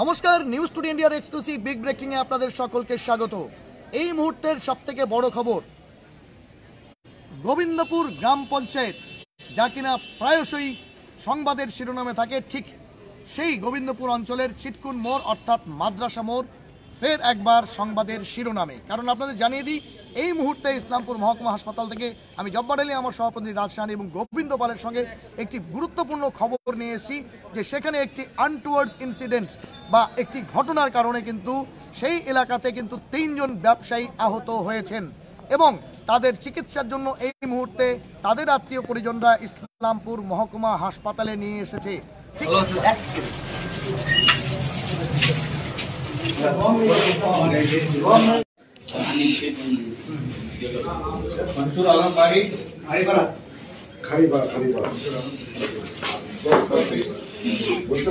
নমস্কার news today ইন্ডিয়ার exclusive big breaking এ আপনাদের সকলকে স্বাগত। এই মুহূর্তের সবথেকে বড় খবর, গোবিন্দপুর গ্রাম পঞ্চায়েত, যা কিনা প্রায়শই সংবাদের শিরোনামে থাকে, ঠিক সেই গোবিন্দপুর অঞ্চলের ছিটকুন মোড়, অর্থাৎ মাদ্রাসা মোড় ফের একবার সংবাদের শিরোনামে। কারণ আপনাদের জানিয়ে দিই, এই মুহূর্তে ইসলামপুর মহকুমা হাসপাতাল থেকে আমি জব্বার আলী আমার সভাপতি রাজশাহী এবং গোবিন্দ পালের সঙ্গে একটি গুরুত্বপূর্ণ খবর নিয়ে এসেছি, যে সেখানে একটি আনটুয়ার্ডস ইনসিডেন্ট বা একটি ঘটনার কারণে কিন্তু সেই এলাকাতে কিন্তু তিনজন ব্যবসায়ী আহত হয়েছেন এবং তাদের চিকিৎসার জন্য এই মুহূর্তে তাদের আত্মীয় পরিজনরা ইসলামপুর মহকুমা হাসপাতালে নিয়ে এসেছে। ঠিক মনসুর আলম বাড়ি। হারিপাড়া খারিপাড়া খারিপাড়া বুঝতে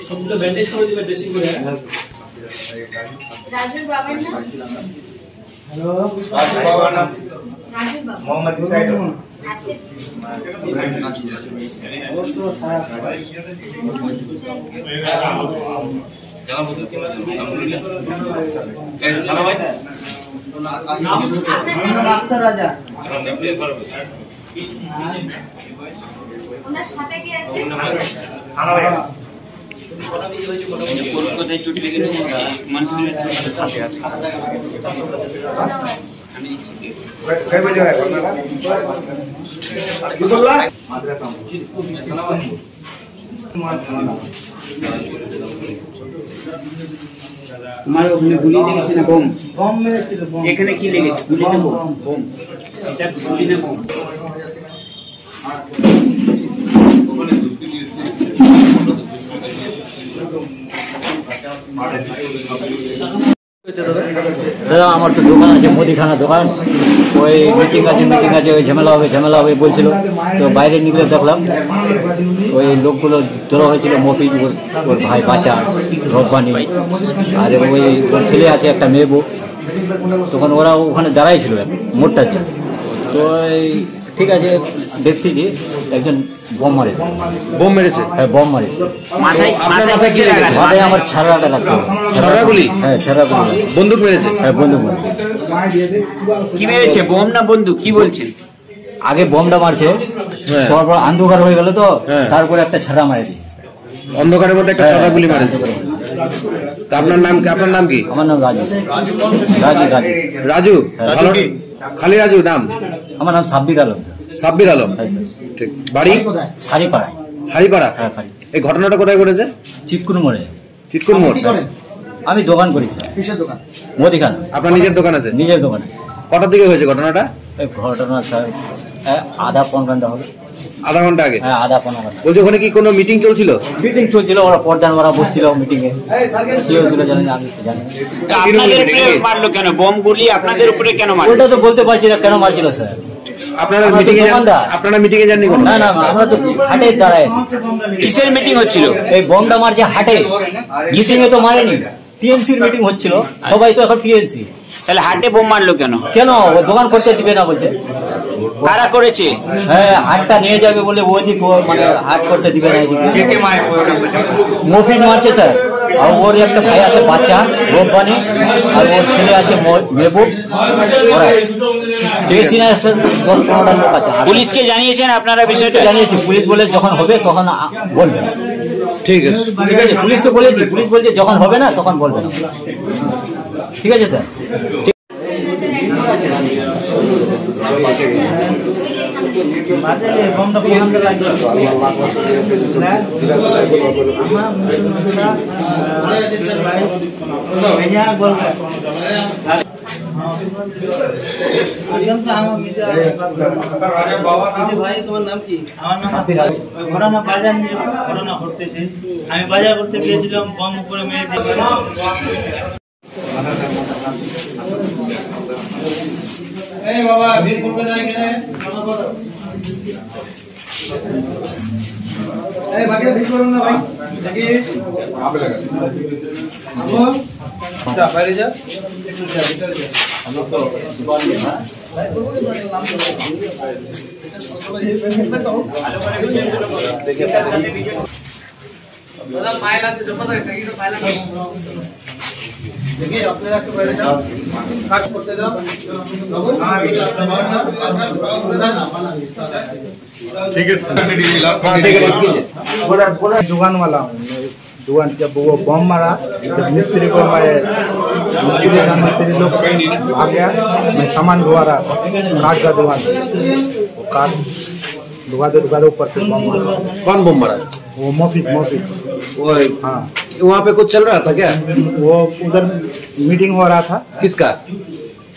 সবগুলো ব্যান্ডেজ করে দিবে ড্রেসিং করে নাম হ্যালো রাজুর বাবার নাম। রাজুর রাজা তোমার ওখানে গুলি লেগেছে না বোম এখানে কি লেগেছে? গুলি না বোম। বোম। এটা গুলি না বোম। দাদা, আমার তো দোকান আছে, মুদিখানা দোকান। ওই মিটিং আছে মিটিং আছে, ওই ঝামেলা হবে ঝামেলা হবে বলছিল। তো বাইরে নিকলে দেখলাম, ওই লোকগুলো ধরা হয়েছিল মফিজ, ওর ওর ভাই বাচ্চা, রব্বানি। আর ওই ওর ছেলে আছে, একটা মেয়ে বউ। তখন ওরা ওখানে দাঁড়াই ছিল মোড়টাতে। তো ঠিক আছে দেখতেছি একজন বোম মারে। বোম মেরেছে? হ্যাঁ বোম মারেছে মাথায় আপনার মাথায় কি? মাথায় আমার ছাড়াটা লাগছে। ছড়া গুলি? হ্যাঁ ছাড়া গুলি বন্দুক মেরেছে? হ্যাঁ বন্ধু মারে। কি মেরেছে? বোম না বন্দুক? কি বলছেন আগে বোমটা মারছে হ্যাঁ। তারপর অন্ধকার হয়ে গেল তো হ্যাঁ। তারপরে একটা ছাড়া মারে দিয়েছে। অন্ধকারের মধ্যে একটা হ্যাঁ। ছড়া গুলি মারেছে। আপনার নাম কি? আপনার নাম কি? আমার নাম রাজু। রাজু রাজু রাজু। হ্যাঁ। ভালো খালি রাজু নাম? আমার নাম সাব্বির আলম সাব্বির আলম? হ্যাঁ ঠিক। বাড়ি? হারিপাড়া হারিপাড়া হ্যাঁ এই ঘটনাটা কোথায় ঘটেছে? চিটকুন মোড়ে। চিটকুন মোড় আমি দোকান করি স্যার। দোকান? মুদিখানা। আপনার নিজের দোকান আছে? নিজের দোকানে। কটার দিকে হয়েছে ঘটনাটা? এই ঘটনা স্যার হ্যাঁ, আধা পনেরো ঘণ্টা হবে। আধা ঘণ্টা আগে? হ্যাঁ আধা পনেরো ঘণ্টা। বলছি ওখানে কি কোনো মিটিং চলছিল? মিটিং চলছিল ওরা পর্দান ওরা বসছিল মিটিং এ আপনাদের উপরে মারলো কেন? বোম গুলি আপনাদের উপরে কেন মারলো? ওটা তো বলতে পারছি না কেন মারছিল স্যার আপনারা মিটিং এ আপনারা মিটিং এ যাননি কোনো? না না আমরা তো হাটে দাঁড়ায় কিসের মিটিং হচ্ছিল? এই বমটা মারছে হাটে। মিটিং এ তো মারেনি। টিএমসির মিটিং হচ্ছিল। সবাই তো এখন টিএমসি তাহলে হাটে বোম মারলো কেন? কেন? দোকান করতে দিবে না বলছে। কারা করেছে? হ্যাঁ হাটটা নিয়ে যাবে বলে ওইদিক মানে হাট করতে দিবে না মফিন মারছে স্যার। আর ওর একটা ভাই আছে বাচ্চা রোববানি আর ওর ছেলে আছে মেহবুব ওরা। দশ পনেরোটা লোক আছে। পুলিশকে জানিয়েছেন আপনারা বিষয়টা? জানিয়েছি। পুলিশ বলে যখন হবে তখন বলবেন ঠিক আছে। ঠিক আছে পুলিশকে বলেছি। পুলিশ বলছে যখন হবে না তখন বলবেন ঠিক আছে স্যার। বাজারে বমটা কোন দিকে লাগল। আমার মুসলমানরা ভাইয়া বলবে একদম তো আমার মিডিয়া ভাই তোমার নাম কি আমার নাম ওই ঘটনা বাজার নিয়ে ঘটনা ঘটতেছে আমি বাজার করতে গিয়েছিলাম বম করে মেরে দিয়ে এই বাবা ভিড় করবে না এখানে এই বাকিরা ভিড় করুন না ভাই দেখি বাইরে যা দাদা ফাইল আছে জমা দাও একটা কিছু ফাইল আছে দেখি আপনারা একটু বাইরে যাও ठीक है दुकान वाला हूँ। दुकान जब वो बम मारा जब मिस्त्री को मैं मिस्त्री का मिस्त्री लोग आ गया मैं सामान धुआ रहा काट का दुकान काट धुआ दे ऊपर से बम मारा। कौन बम मारा? वो मोफिक मोफिक वो हाँ। वहाँ पे कुछ चल रहा था क्या? वो उधर मीटिंग हो रहा था। किसका?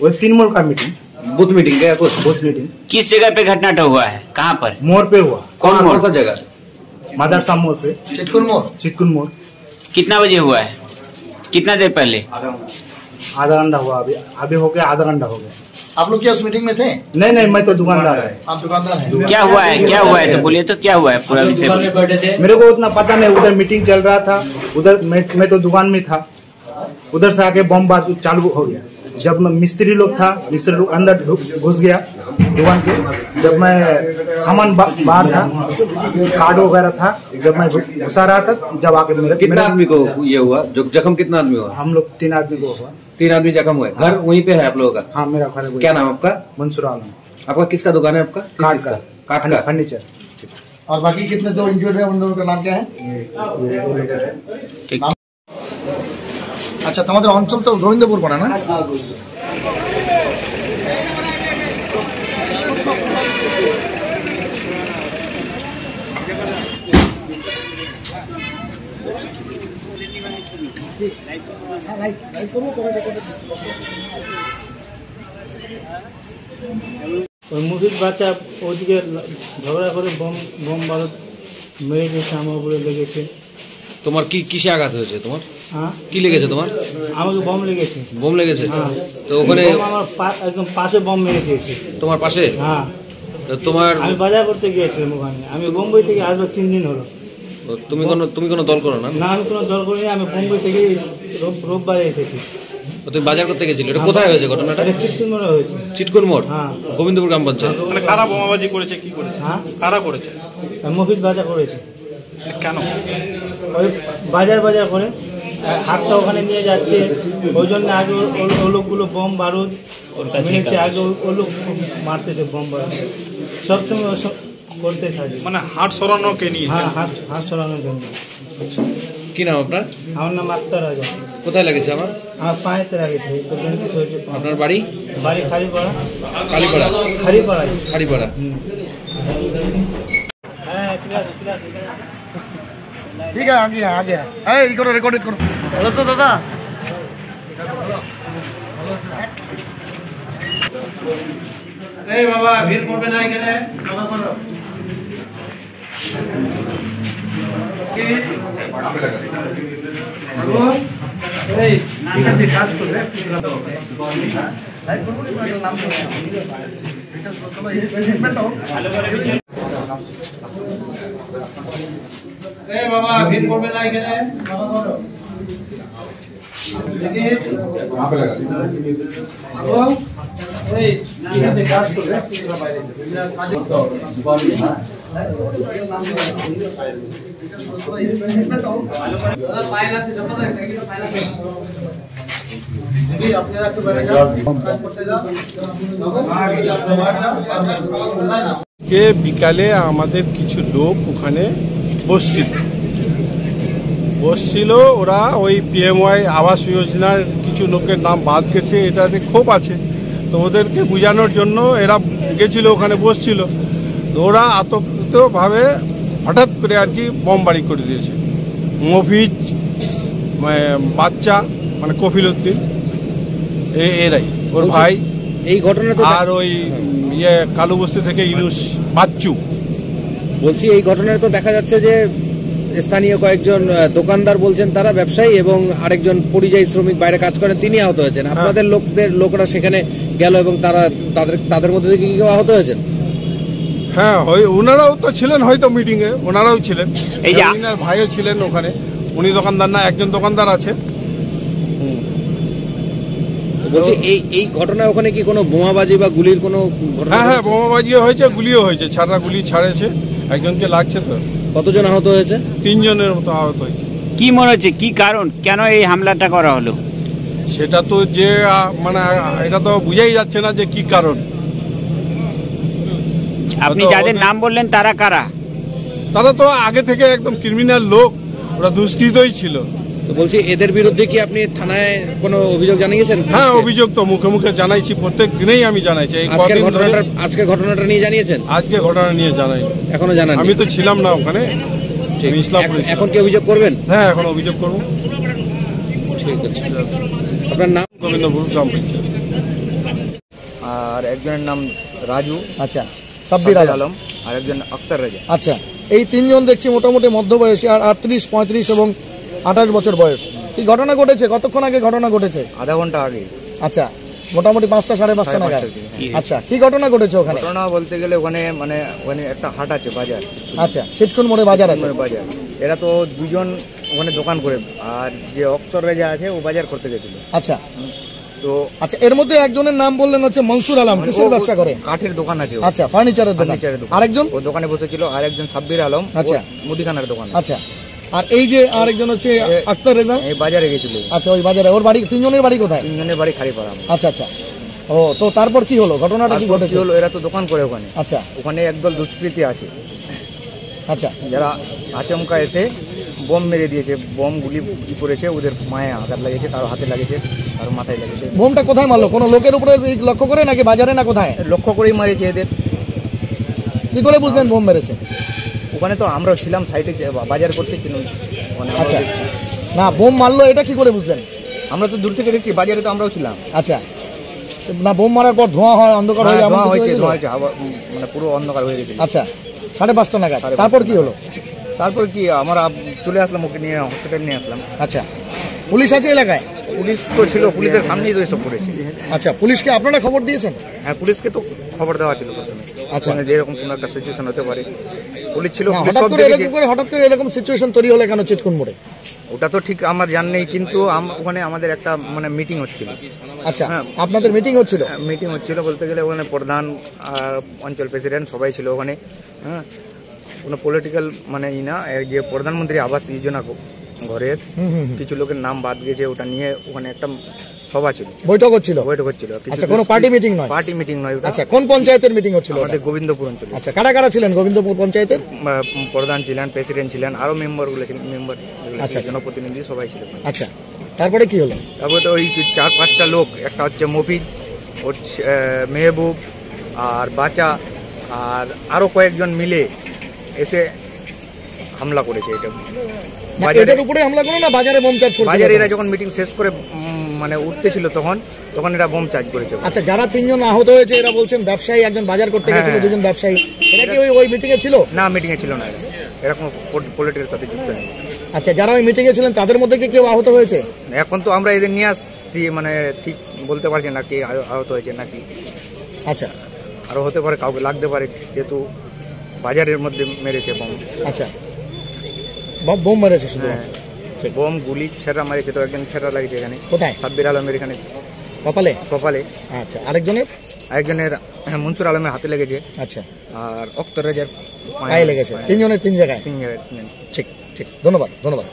वो तीन मोल का मीटिंग बुथ मीटिंग गया कुछ बुथ मीटिंग। किस जगह पे घटनाटा हुआ है? कहाँ पर? मोड़ पे हुआ। कौन कौन सा जगह? मदरसा मोड़ पे। चिटकुन मोड़ चिटकुन मोर। कितना बजे हुआ है? कितना देर पहले? आधा घंटा। हुआ अभी। अभी हो गया आधा घंटा हो गया। आप लोग क्या उस मीटिंग में थे? नहीं नहीं मैं तो दुकानदार है। आप दुकानदार हैं? क्या हुआ है? क्या हुआ है? तो बोलिए तो क्या हुआ है पूरा विषय मेरे को उतना पता नहीं उधर मीटिंग चल रहा था। उधर मैं तो दुकान में था। उधर से आके बम बाजू चालू हो गया। जब मैं मिस्त्री लोग था मिस्त्री लोग अंदर घुस गया दुकान के जब मैं सामान बा- बाहर था कार्ड वगैरह था जब मैं घुसा रहा था जब आके मेरे कितना आदमी को ये हुआ? जो जख्म कितना आदमी हुआ? हम लोग तीन आदमी को हुआ। तीन आदमी जख्म हुए। घर वहीं पे है आप लोगों का? हाँ मेरा घर है क्या नाम आपका? मंसूर आलम। आपका किसका दुकान है आपका? किस काट का? काट का? फर्नीचर। और बाकी कितने दो इंजर्ड है उन दोनों का नाम क्या है? ठीक আচ্ছা তোমাদের অঞ্চল তো গোবিন্দপুর পড়ে না? ওই মুভির বাচ্চা ওদিকে ঝগড়া করে বম বম বারুদ মেরে দিয়েছে আমার উপরে লেগেছে। তোমার কি কিসে আঘাত হয়েছে তোমার? কি লেগেছে তোমার? আমাকে বম লেগেছে। বোম লেগেছে? হ্যাঁ। তো ওখানে আমার পা- একদম পাশে বম মেরে দিয়েছে। তোমার পাশে? হ্যাঁ। তো তোমার আমি বাজার করতে গিয়েছিলাম ওখানে। আমি বোম্বাই থেকে আসবার তিন দিন হলো। তুমি কোনো তুমি কোনো দল করো না? না আমি কোনো দল করিনি। আমি বোম্বাই থেকে রোব- রোববারে এসেছি। তুমি বাজার করতে গেছিলে? এটা কোথায় হয়েছে ঘটনাটা? এটা চিটকুন মোড়ে হয়েছে। চিটকুন মোড়? হ্যাঁ। গোবিন্দপুর গ্রাম পঞ্চায়েত। মানে কারা বোমাবাজি করেছে কি করেছে? হ্যাঁ? কারা করেছে? মফিজ বাজার করেছে। কেন? ওই বাজার বাজার করে। হাতটা ওখানে নিয়ে যাচ্ছে। ওই জন্য আগে ও- ও- ও লোকগুলো বম বারুদ মেরেছে। আগে ওই লোক মারতেছে বম বারুদ। সবসময় ওসব করতে থাকে। মানে হাট সরানো কে নিয়ে? হ্যাঁ হাত হাত সরানোর জন্য কি নাম আপনার? আমার নাম আক্তার রাজা কোথায় লেগেছে আমার? আমার পায়েতে লাগেছে। আপনার বাড়ি? বাড়ি খারিপাড়া কালীপাড়া খারিপাড়ায় খাড়িপাড়া হ্যাঁ ঠিক আছে ঠিক আছে। ঠিক আছে আগে আগে। এই করো রেকর্ড করো। হ্যালো তো দাদা। এই বাবা ভিড় করবে না এখানে। জমা করো এই কাজ করবে। বাবা ভিড় করবে করো এই ঠিক আছে কাজ করবে জমা দাও ফাইল আছে কে বিকালে আমাদের কিছু লোক ওখানে বসছিল। বসছিল, ওরা ওই পিএমওয়াই আবাস যোজনার কিছু লোকের নাম বাদ গেছে এটাতে ক্ষোভ আছে। তো ওদেরকে বোঝানোর জন্য এরা গেছিল, ওখানে বসছিল। ওরা আতঙ্কিতভাবে হঠাৎ করে আর কি বোমবাড়ি করে দিয়েছে। মফিজ বাচ্চা মানে কফিল উদ্দিন। এরাই। ওর ভাই এই ঘটনা আর ওই ইয়ে কালু বস্তি থেকে ইনুস বাচ্চু। বলছি এই ঘটনায় তো দেখা যাচ্ছে যে স্থানীয় কয়েকজন দোকানদার বলছেন তারা ব্যবসায়ী এবং আরেকজন পরিযায়ী শ্রমিক বাইরে কাজ করেন তিনি আহত হয়েছেন। আপনাদের লোকদের লোকরা সেখানে গেল এবং তারা তাদের তাদের মধ্যে থেকে কি কেউ আহত হয়েছেন? হ্যাঁ হয় ওনারাও তো ছিলেন হয়তো মিটিং এ ওনারাও ছিলেন। এই যে- ভাইও ছিলেন ওখানে। উনি দোকানদার না একজন দোকানদার আছে। বলছি এই এই ঘটনায় ওখানে কি কোনো বোমাবাজি বা গুলির কোনো হ্যাঁ হ্যাঁ বোমাবাজিও হয়েছে গুলিও হয়েছে ছাড়া গুলি ছাড়েছে একজনকে লাগছে তো। কতজন আহত হয়েছে? তিনজনের মতো আহত হয়েছে। কি মনে হচ্ছে কি কারণ কেন এই হামলাটা করা হলো? সেটা তো যে মানে এটা তো বুঝাই যাচ্ছে না যে কি কারণ। আপনি যাদের নাম বললেন তারা কারা? তারা তো আগে থেকে একদম ক্রিমিনাল লোক ওরা দুষ্কৃতই ছিল। তো বলছি এদের বিরুদ্ধে কি আপনি থানায় কোনো অভিযোগ জানিয়েছেন? হ্যাঁ অভিযোগ তো মুখে মুখে জানাইছি প্রত্যেক দিনেই আমি জানাইছি। এই আজকের কদিন ধরে ঘটনাটা আজকের ঘটনাটা নিয়ে জানিয়েছেন? আজকে ঘটনা নিয়ে জানাই এখনও জানান আমি তো ছিলাম না ওখানে। আমি ইসলামপুরে ছিলাম। এখন কি অভিযোগ করবেন? হ্যাঁ এখন অভিযোগ করব। ঠিক আছে। আপনার নাম? গোবিন্দপুর গ্রাম পঞ্চায়েত। আর একজনের নাম রাজু। আচ্ছা সাব্বির সাব্বির আলম। আলম আর একজন আক্তার রাজা। আচ্ছা এই তিনজন দেখছি মোটামুটি মধ্যবয়সী আর আটত্রিশ পঁয়ত্রিশ এবং আঠাশ বছর বয়স। কি ঘটনা ঘটেছে? কতক্ষণ আগে ঘটনা ঘটেছে? আধা ঘণ্টা আগে। আচ্ছা মোটামুটি পাঁচটা সাড়ে পাঁচটা নাগাদ। আচ্ছা কি ঘটনা ঘটেছে ওখানে? ঘটনা বলতে গেলে ওখানে মানে ওখানে একটা হাট আছে বাজার। আচ্ছা ছিটকুন মোড়ে বাজার আছে। বাজার। এরা তো দুজন ওখানে দোকান করে আর যে অক্তর রাজা আছে ও বাজার করতে গেছিল। আচ্ছা। তো আচ্ছা এর মধ্যে একজনের নাম বললেন হচ্ছে মনসুর আলম মানে কিসের ব্যবসা করে? কাঠের দোকান আছে আচ্ছা ফার্নিচারের দোকান। আরেকজন? ও দোকানে বসেছিল আর একজন সাব্বির আলম। আচ্ছা। মুদিখানার দোকান আচ্ছা। আর এই যে আরেকজন হচ্ছে আক্তার রেজা? এই বাজারে গেছিল। আচ্ছা ওই বাজারে। ওর বাড়ি তিনজনের বাড়ি কোথায়? তিনজনের বাড়ি খারিপাড়া আচ্ছা আচ্ছা। ও তো তারপর কি হলো? ঘটনাটা কি ঘটেছে? হলো? এরা তো দোকান করে ওখানে। আচ্ছা। ওখানে একদল দুষ্কৃতী আছে। আচ্ছা। যারা আচমকা এসে বোম মেরে দিয়েছে। বোম গুলি করেছে ওদের মায়ে আঘাত লাগিয়েছে কারও হাতে লাগিয়েছে কারও মাথায় লাগিয়েছে। বোমটা কোথায় মারলো? কোনো লোকের উপরে লক্ষ্য করে নাকি বাজারে না কোথায়? লক্ষ্য করেই মারিয়েছে এদের। কি করে বুঝলেন বোম মেরেছে? ওখানে তো আমরাও ছিলাম সাইডে বাজার করতে মানে আচ্ছা। না বোম মারলো এটা কি করে বুঝলেন? আমরা তো দূর থেকে দেখছি বাজারে তো আমরাও ছিলাম। আচ্ছা। না বোম মারার পর ধোঁয়া হয় অন্ধকার হয়ে ধোঁয়া হয়েছে ধোঁয়া হয়েছে মানে পুরো অন্ধকার হয়ে গেছে। আচ্ছা সাড়ে পাঁচটা নাগাদ। তারপর কি হলো? তারপর কি আমরা চলে আসলাম ওকে নিয়ে হসপিটাল নিয়ে আসলাম। আচ্ছা। পুলিশ আছে এলাকায়? পুলিশ তো ছিল পুলিশের সামনেই তো এসব করেছে। আচ্ছা পুলিশকে আপনারা খবর দিয়েছেন? হ্যাঁ পুলিশকে তো খবর দেওয়া ছিল প্রথমে। আচ্ছা। মানে যেরকম কোনো একটা সিচুয়েশন হতে পারে। পুলিশ ছিল হঠাৎ করে এরকম করে হঠাৎ করে এরকম সিচুয়েশন তৈরি হলে কেন চিটকুন মোড়ে ওটা তো ঠিক আমার জান নেই কিন্তু ওখানে আমাদের একটা মানে মিটিং হচ্ছিল আচ্ছা হ্যাঁ। আপনাদের মিটিং হচ্ছিল মিটিং হচ্ছিল বলতে গেলে ওখানে প্রধান আর অঞ্চল প্রেসিডেন্ট সবাই ছিল ওখানে হ্যাঁ কোনো পলিটিক্যাল মানে ই না যে প্রধানমন্ত্রী আবাস যোজনা ঘরের। কিছু লোকের নাম বাদ গেছে ওটা নিয়ে ওখানে একটা সভা ছিল। বৈঠক হচ্ছিল? বৈঠক হচ্ছিল। আচ্ছা কোনো পার্টি মিটিং নয়? পার্টি মিটিং নয় আচ্ছা কোন পঞ্চায়েতের মিটিং হচ্ছিল আমাদের গোবিন্দপুর অঞ্চলে। আচ্ছা কারা কারা ছিলেন গোবিন্দপুর পঞ্চায়েতের? প্রধান ছিলেন প্রেসিডেন্ট ছিলেন আরও মেম্বারগুলো ছিলেন মেম্বার আচ্ছা। জনপ্রতিনিধি সবাই ছিল আচ্ছা তারপরে কি হলো? তারপরে তো ওই চার পাঁচটা লোক একটা হচ্ছে মফিজ ওর মেহবুব আর বাচা আর আরও কয়েকজন মিলে এসে হামলা করেছে এটা। না, বাজারে উপরে হামলা করো না বাজারে বোম চার্জ বাজারে এরা যখন মিটিং শেষ করে মানে উঠতেছিল তখন তখন এরা বোম চার্জ করেছে। আচ্ছা যারা তিনজন আহত হয়েছে এরা বলছেন ব্যবসায়ী একজন বাজার করতে হ্যাঁ, গেছিল হ্যাঁ। দুজন ব্যবসায়ী। এরা কি ওই ওই মিটিং এ ছিল? না মিটিং এ ছিল না। এরা এরকম পলিটিক্যাল সাথে যুক্ত নেই। আচ্ছা যারা ওই মিটিং এ ছিলেন তাদের মধ্যে কি কেউ আহত হয়েছে? এখন তো আমরা এদের নিয়ে আসছি মানে ঠিক বলতে পারছি না কি আহত হয়েছে নাকি। আচ্ছা। আরও হতে পারে কাউকে লাগতে পারে যেহেতু বাজারের মধ্যে মেরেছে বোম। আচ্ছা। বোম মেরেছে শুধু। হ্যাঁ বোম গুলি ছেঁড়া মারিছে তো একজন ছেঁড়া লাগছে এখানে। কোথায়? সাব্বির আলমের এখানে। কপালে? কপালে। আচ্ছা আরেকজনের? আরেকজনের মনসুর আলমের হাতে লেগেছে। আচ্ছা। আর অক্তর রেজার পায়ে লেগেছে। তিনজনের তিন জায়গায়? তিন জায়গায় ঠিক ঠিক। ধন্যবাদ ধন্যবাদ।